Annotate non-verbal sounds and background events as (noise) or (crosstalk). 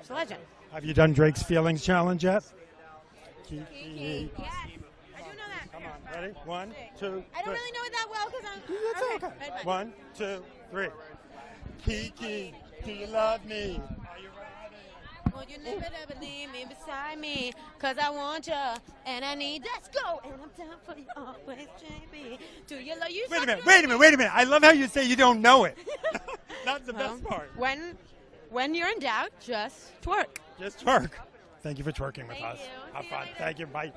She's a legend. Have you done Drake's Feelings Challenge yet? Kiki. Kiki. Yes. I do know that. Come on, ready? One, two, I don't three. really know it that well because I'm. It's okay. Right. One, two, three. Kiki, do you love me? Are you ready? Well, you never ever leave me beside me, cause I want you and I need. Let's go, and I'm down for you always, JB. Do you love you? Wait a minute, wait a minute, wait a minute. I love how you say you don't know it. (laughs) That's the Well, best part. When, when you're in doubt, just twerk. Just twerk. Thank you for twerking with Thank us. you. Have See fun. later. Thank you. Bye.